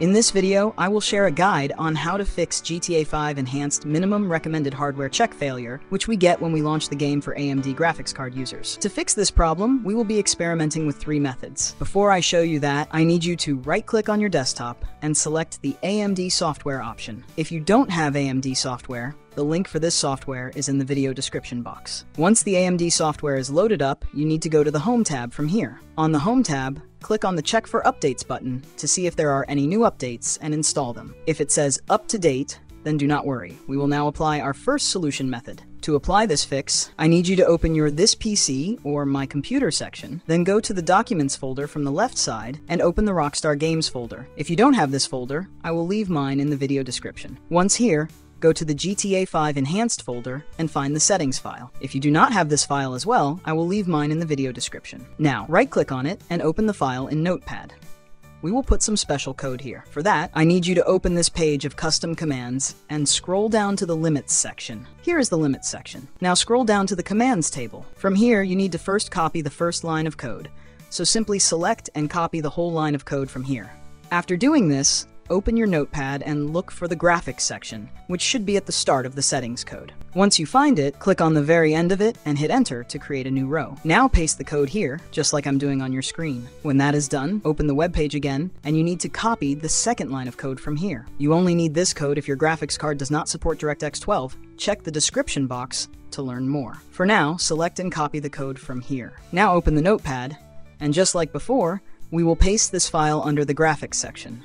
In this video, I will share a guide on how to fix GTA 5 Enhanced Minimum Recommended Hardware Check Failure, which we get when we launch the game for AMD graphics card users. To fix this problem, we will be experimenting with three methods. Before I show you that, I need you to right-click on your desktop and select the AMD software option. If you don't have AMD software, the link for this software is in the video description box. Once the AMD software is loaded up, you need to go to the Home tab from here. On the Home tab, click on the Check for Updates button to see if there are any new updates and install them. If it says Up to Date, then do not worry. We will now apply our first solution method. To apply this fix, I need you to open your This PC or My Computer section, then go to the Documents folder from the left side and open the Rockstar Games folder. If you don't have this folder, I will leave mine in the video description. Once here, go to the GTA 5 Enhanced folder and find the settings file. If you do not have this file as well, I will leave mine in the video description. Now, right-click on it and open the file in Notepad. We will put some special code here. For that, I need you to open this page of custom commands and scroll down to the limits section. Here is the limits section. Now scroll down to the commands table. From here, you need to first copy the first line of code. So simply select and copy the whole line of code from here. After doing this, open your notepad and look for the graphics section, which should be at the start of the settings code. Once you find it, click on the very end of it and hit enter to create a new row. Now paste the code here, just like I'm doing on your screen. When that is done, open the web page again, and you need to copy the second line of code from here. You only need this code if your graphics card does not support DirectX 12. Check the description box to learn more. For now, select and copy the code from here. Now open the notepad, and just like before, we will paste this file under the graphics section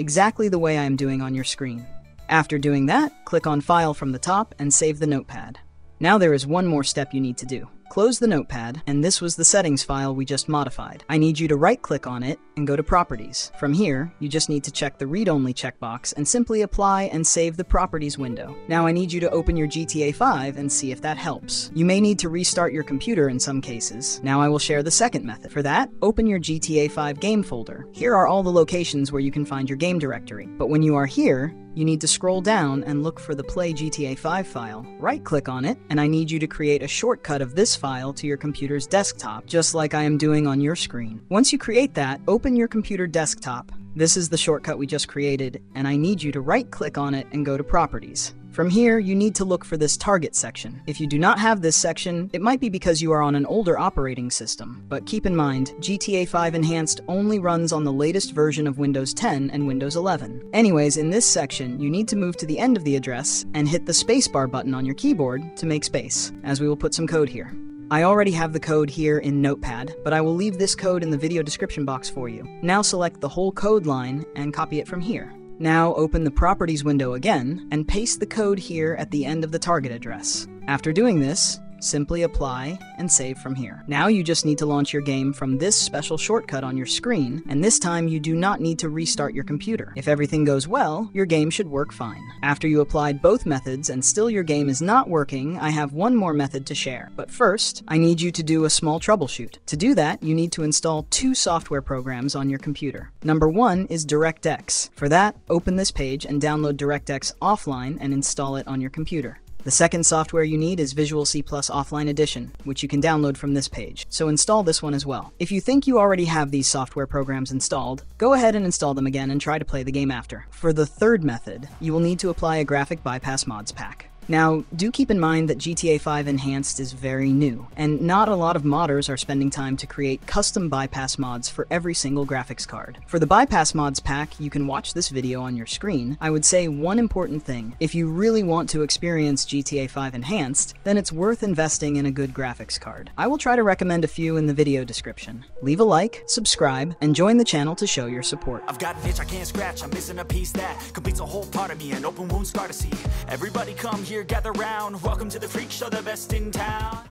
exactly the way I am doing on your screen. After doing that, click on File from the top and save the notepad. Now there is one more step you need to do. Close the notepad, and this was the settings file we just modified. I need you to right-click on it and go to Properties. From here, you just need to check the Read-Only checkbox and simply apply and save the Properties window. Now I need you to open your GTA 5 and see if that helps. You may need to restart your computer in some cases. Now I will share the second method. For that, open your GTA 5 game folder. Here are all the locations where you can find your game directory. But when you are here, you need to scroll down and look for the Play GTA 5 file. Right-click on it, and I need you to create a shortcut of this file to your computer's desktop, just like I am doing on your screen. Once you create that, open your computer desktop. This is the shortcut we just created, and I need you to right-click on it and go to Properties. From here, you need to look for this target section. If you do not have this section, it might be because you are on an older operating system, but keep in mind, GTA 5 Enhanced only runs on the latest version of Windows 10 and Windows 11. Anyways, in this section, you need to move to the end of the address and hit the spacebar button on your keyboard to make space, as we will put some code here. I already have the code here in Notepad, but I will leave this code in the video description box for you. Now select the whole code line and copy it from here. Now open the Properties window again and paste the code here at the end of the target address. After doing this, Simply apply and save from here. Now you just need to launch your game from this special shortcut on your screen, and this time you do not need to restart your computer. If everything goes well, your game should work fine. After you applied both methods and still your game is not working, I have one more method to share. But first, I need you to do a small troubleshoot. To do that, you need to install two software programs on your computer. Number one is DirectX. For that, open this page and download DirectX offline and install it on your computer. The second software you need is Visual C Plus Offline Edition, which you can download from this page, so install this one as well. If you think you already have these software programs installed, go ahead and install them again and try to play the game after. For the third method, you will need to apply a graphic bypass mods pack. Now, do keep in mind that GTA 5 Enhanced is very new, and not a lot of modders are spending time to create custom bypass mods for every single graphics card. For the bypass mods pack, you can watch this video on your screen. I would say one important thing, if you really want to experience GTA 5 Enhanced, then it's worth investing in a good graphics card. I will try to recommend a few in the video description. Leave a like, subscribe, and join the channel to show your support. I've got an itch I can't scratch, I'm missing a piece that completes a whole part of me, an open wound scar to see. Everybody come here gather round. Welcome to the freak show, the best in town.